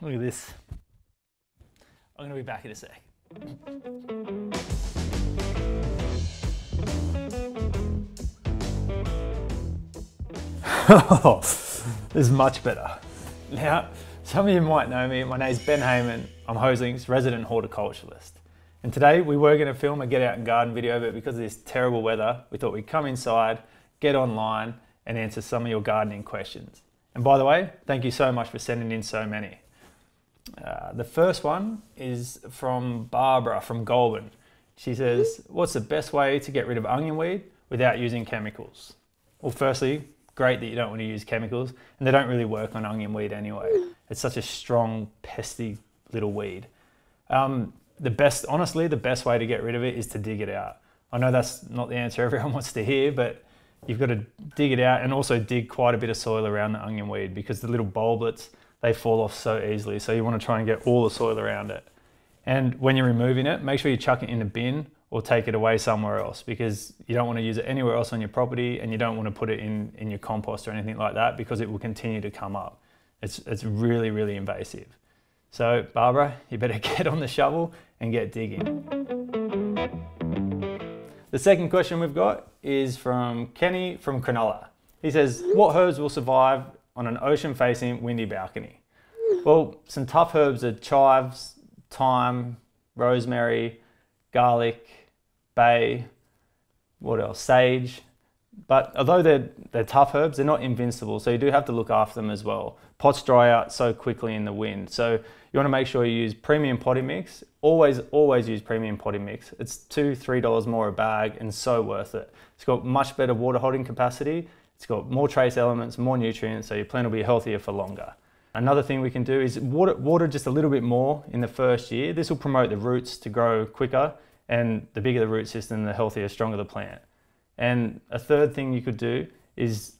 Look at this. I'm going to be back in a sec. this is much better. Now, some of you might know me. My name's Ben Hayman. I'm Hoselink's resident horticulturalist. And today we were going to film a get out and garden video, but because of this terrible weather, we thought we'd come inside, get online, and answer some of your gardening questions. And by the way, thank you so much for sending in so many. Uh, the first one is from Barbara from Goulburn. She says, What's the best way to get rid of onion weed without using chemicals? Well, firstly, great that you don't want to use chemicals, and they don't really work on onion weed anyway. It's such a strong, pesty little weed. Um, the best, honestly, the best way to get rid of it is to dig it out. I know that's not the answer everyone wants to hear, but you've got to dig it out and also dig quite a bit of soil around the onion weed because the little bulblets they fall off so easily. So you want to try and get all the soil around it. And when you're removing it, make sure you chuck it in a bin or take it away somewhere else because you don't want to use it anywhere else on your property and you don't want to put it in, in your compost or anything like that because it will continue to come up. It's, it's really, really invasive. So Barbara, you better get on the shovel and get digging. The second question we've got is from Kenny from Cronulla. He says, what herbs will survive on an ocean facing windy balcony? Well, some tough herbs are chives, thyme, rosemary, garlic, bay, what else? Sage. But although they're, they're tough herbs, they're not invincible. So you do have to look after them as well. Pots dry out so quickly in the wind. So you want to make sure you use premium potting mix. Always, always use premium potting mix. It's two, three dollars more a bag and so worth it. It's got much better water holding capacity it's got more trace elements, more nutrients, so your plant will be healthier for longer. Another thing we can do is water, water just a little bit more in the first year. This will promote the roots to grow quicker, and the bigger the root system, the healthier, stronger the plant. And a third thing you could do is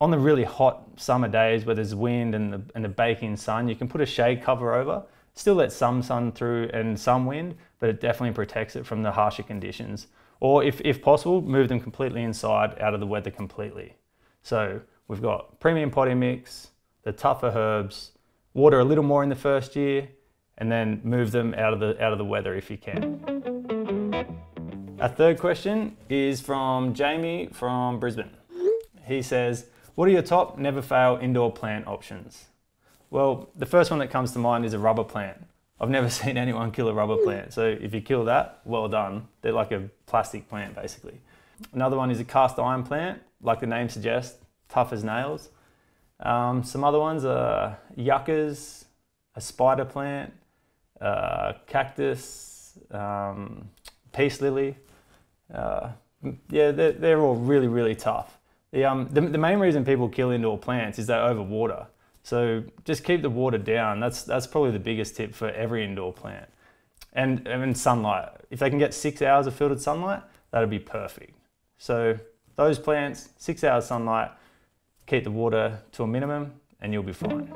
on the really hot summer days where there's wind and the, and the baking sun, you can put a shade cover over. Still let some sun through and some wind, but it definitely protects it from the harsher conditions. Or if, if possible, move them completely inside out of the weather completely. So we've got premium potting mix, the tougher herbs, water a little more in the first year, and then move them out of the, out of the weather if you can. Our third question is from Jamie from Brisbane. He says, what are your top never fail indoor plant options? Well, the first one that comes to mind is a rubber plant. I've never seen anyone kill a rubber plant. So if you kill that, well done. They're like a plastic plant basically. Another one is a cast iron plant like the name suggests, tough as nails. Um, some other ones are yuccas, a spider plant, uh, cactus, um, peace lily. Uh, yeah, they're, they're, all really, really tough. The, um, the, the, main reason people kill indoor plants is they overwater. So just keep the water down. That's, that's probably the biggest tip for every indoor plant. And, and sunlight. If they can get six hours of filtered sunlight, that'd be perfect. So those plants, six hours sunlight, keep the water to a minimum and you'll be fine.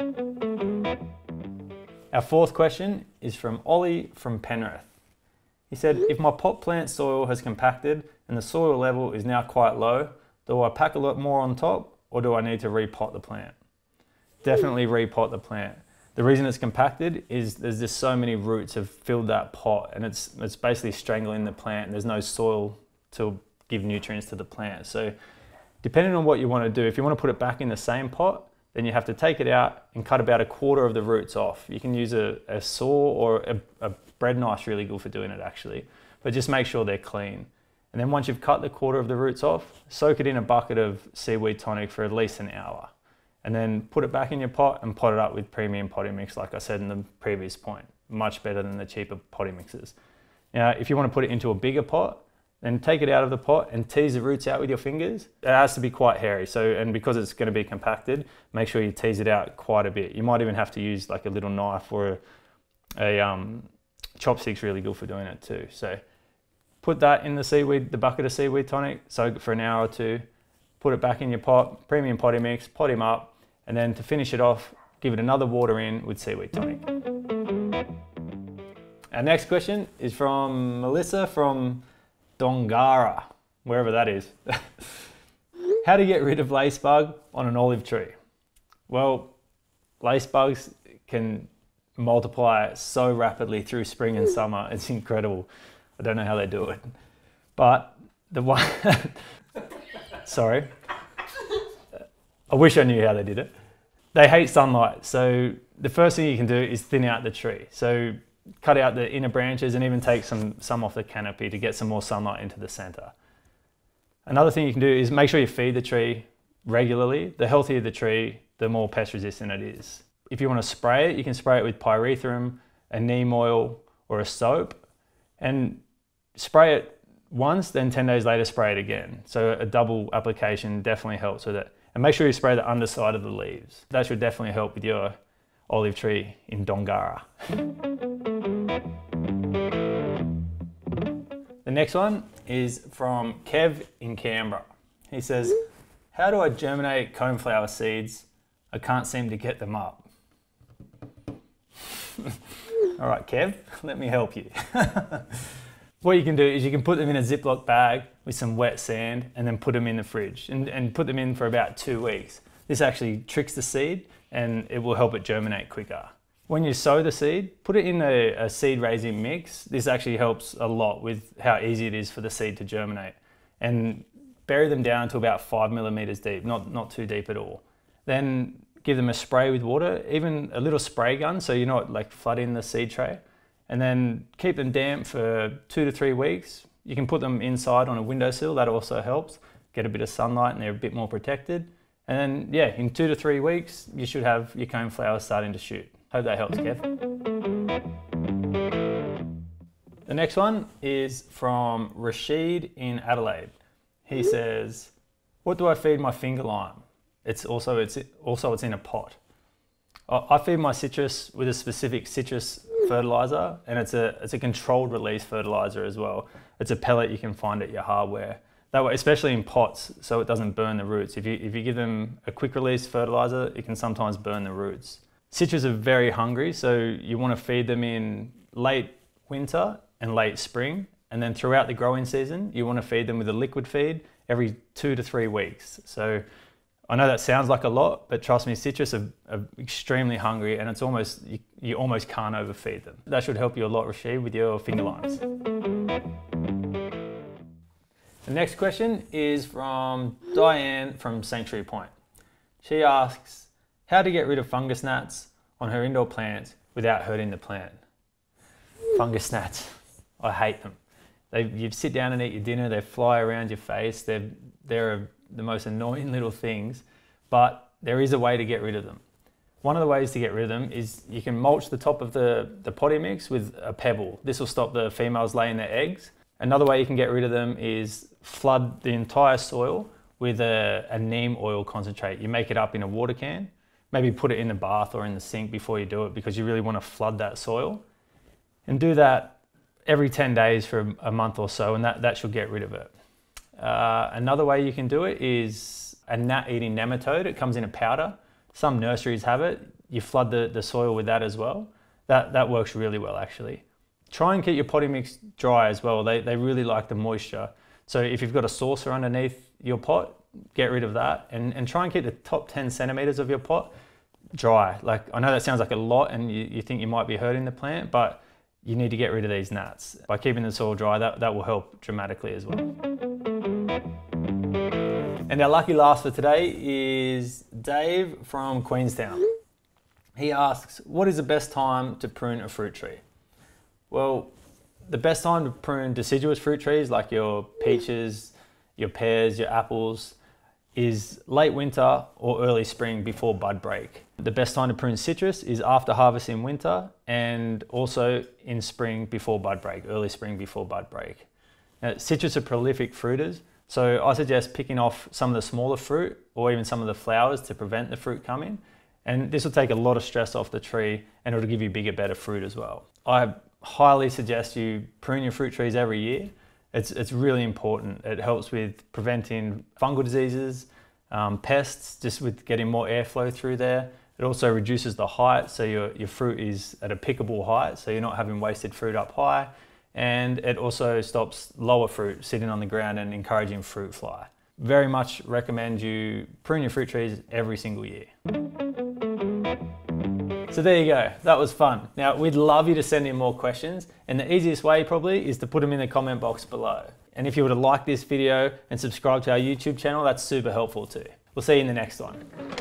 Our fourth question is from Ollie from Penrith. He said, if my pot plant soil has compacted and the soil level is now quite low, do I pack a lot more on top or do I need to repot the plant? Definitely repot the plant. The reason it's compacted is there's just so many roots have filled that pot and it's, it's basically strangling the plant and there's no soil to give nutrients to the plant. So depending on what you want to do, if you want to put it back in the same pot, then you have to take it out and cut about a quarter of the roots off. You can use a, a saw or a, a bread knife's really good for doing it actually, but just make sure they're clean. And then once you've cut the quarter of the roots off, soak it in a bucket of seaweed tonic for at least an hour. And then put it back in your pot and pot it up with premium potting mix, like I said in the previous point. Much better than the cheaper potting mixes. Now, if you want to put it into a bigger pot, then take it out of the pot and tease the roots out with your fingers. It has to be quite hairy. So, and because it's going to be compacted, make sure you tease it out quite a bit. You might even have to use like a little knife or a, a um, chopstick's really good for doing it too. So put that in the seaweed, the bucket of seaweed tonic, soak it for an hour or two, put it back in your pot, premium potting mix, pot him up, and then to finish it off, give it another water in with seaweed tonic. Our next question is from Melissa from Dongara, wherever that is. How to get rid of lace bug on an olive tree? Well, lace bugs can multiply so rapidly through spring and summer. It's incredible. I don't know how they do it. But the one, sorry, I wish I knew how they did it. They hate sunlight. So the first thing you can do is thin out the tree. So cut out the inner branches and even take some, some off the canopy to get some more sunlight into the center. Another thing you can do is make sure you feed the tree regularly. The healthier the tree, the more pest resistant it is. If you want to spray it, you can spray it with pyrethrum, a neem oil, or a soap, and spray it once, then 10 days later spray it again. So a double application definitely helps with it. And make sure you spray the underside of the leaves. That should definitely help with your olive tree in Dongara. The next one is from Kev in Canberra. He says, How do I germinate coneflower seeds? I can't seem to get them up. All right, Kev, let me help you. what you can do is you can put them in a Ziploc bag with some wet sand and then put them in the fridge and, and put them in for about two weeks. This actually tricks the seed and it will help it germinate quicker. When you sow the seed, put it in a, a, seed raising mix. This actually helps a lot with how easy it is for the seed to germinate. And bury them down to about five millimeters deep, not, not too deep at all. Then give them a spray with water, even a little spray gun so you're not like flooding the seed tray and then keep them damp for two to three weeks. You can put them inside on a windowsill, that also helps. Get a bit of sunlight and they're a bit more protected. And then, yeah, in two to three weeks, you should have your cone flowers starting to shoot. Hope that helps, Kev. The next one is from Rashid in Adelaide. He mm-hmm. says, what do I feed my finger lime? It's also, it's, also it's in a pot. I feed my citrus with a specific citrus fertilizer, and it's a it's a controlled release fertilizer as well. It's a pellet you can find at your hardware. That way, especially in pots, so it doesn't burn the roots. If you if you give them a quick release fertilizer, it can sometimes burn the roots. Citrus are very hungry, so you want to feed them in late winter and late spring, and then throughout the growing season, you want to feed them with a liquid feed every two to three weeks. So I know that sounds like a lot, but trust me, citrus are, are extremely hungry and it's almost, you, you, almost can't overfeed them. That should help you a lot, Rashid, with your finger limes. The next question is from Diane from Sanctuary Point. She asks, how to get rid of fungus gnats on her indoor plants without hurting the plant. Fungus gnats, I hate them. They, you sit down and eat your dinner, they fly around your face, they're, they're the most annoying little things, but there is a way to get rid of them. One of the ways to get rid of them is you can mulch the top of the, the potty mix with a pebble. This will stop the females laying their eggs. Another way you can get rid of them is flood the entire soil with a, a neem oil concentrate. You make it up in a water can, maybe put it in the bath or in the sink before you do it because you really want to flood that soil. And do that every 10 days for a month or so and that, that should get rid of it. Uh, another way you can do it is a gnat-eating nematode. It comes in a powder. Some nurseries have it. You flood the, the soil with that as well. That, that works really well actually. Try and keep your potting mix dry as well. They, they really like the moisture. So if you've got a saucer underneath your pot, get rid of that and, and try and keep the top 10 centimeters of your pot dry. Like I know that sounds like a lot and you, you think you might be hurting the plant, but you need to get rid of these gnats. By keeping the soil dry, that, that will help dramatically as well. And our lucky last for today is Dave from Queenstown. He asks, what is the best time to prune a fruit tree? Well, the best time to prune deciduous fruit trees like your peaches, your pears, your apples is late winter or early spring before bud break. The best time to prune citrus is after harvest in winter and also in spring before bud break, early spring before bud break. Now, citrus are prolific fruiters, so I suggest picking off some of the smaller fruit or even some of the flowers to prevent the fruit coming. And this will take a lot of stress off the tree and it'll give you bigger, better fruit as well. I highly suggest you prune your fruit trees every year. It's, it's really important. It helps with preventing fungal diseases, um, pests, just with getting more airflow through there. It also reduces the height, so your, your fruit is at a pickable height, so you're not having wasted fruit up high. and it also stops lower fruit sitting on the ground and encouraging fruit fly. Very much recommend you prune your fruit trees every single year. So there you go, that was fun. Now we'd love you to send in more questions and the easiest way probably is to put them in the comment box below. And if you were to like this video and subscribe to our YouTube channel, that's super helpful too. We'll see you in the next one.